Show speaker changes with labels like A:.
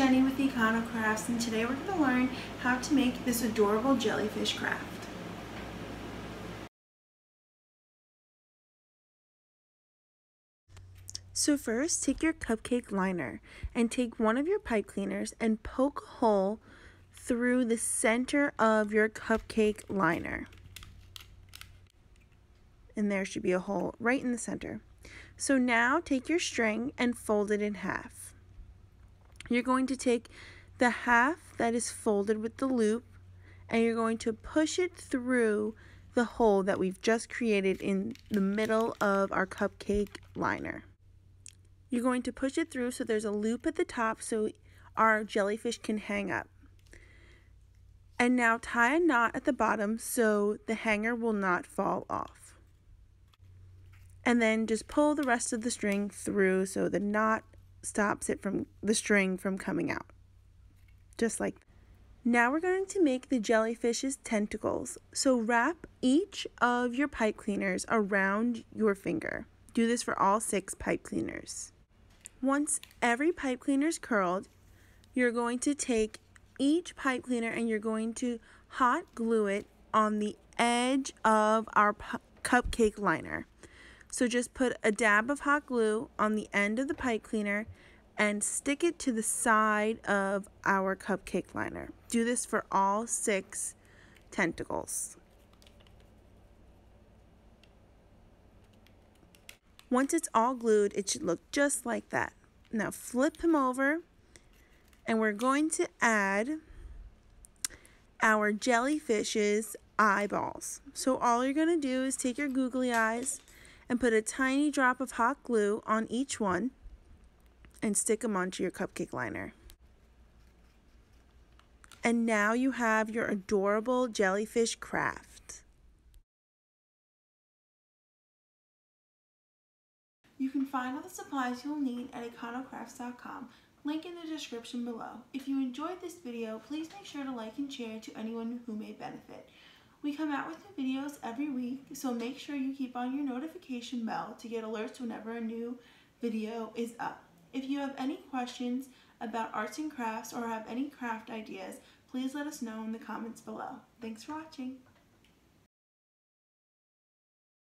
A: Jenny with EconoCrafts and today we're going to learn how to make this adorable jellyfish craft. So first take your cupcake liner and take one of your pipe cleaners and poke a hole through the center of your cupcake liner. And there should be a hole right in the center. So now take your string and fold it in half. You're going to take the half that is folded with the loop and you're going to push it through the hole that we've just created in the middle of our cupcake liner. You're going to push it through so there's a loop at the top so our jellyfish can hang up. And now tie a knot at the bottom so the hanger will not fall off. And then just pull the rest of the string through so the knot stops it from the string from coming out. Just like now we're going to make the jellyfish's tentacles. So wrap each of your pipe cleaners around your finger. Do this for all six pipe cleaners. Once every pipe cleaner is curled, you're going to take each pipe cleaner and you're going to hot glue it on the edge of our cupcake liner. So just put a dab of hot glue on the end of the pipe cleaner and stick it to the side of our cupcake liner. Do this for all six tentacles. Once it's all glued, it should look just like that. Now flip him over and we're going to add our jellyfish's eyeballs. So all you're going to do is take your googly eyes and put a tiny drop of hot glue on each one and stick them onto your cupcake liner. And now you have your adorable jellyfish craft. You can find all the supplies you'll need at econocrafts.com, link in the description below. If you enjoyed this video, please make sure to like and share to anyone who may benefit. We come out with new videos every week, so make sure you keep on your notification bell to get alerts whenever a new video is up. If you have any questions about arts and crafts or have any craft ideas, please let us know in the comments below. Thanks for watching.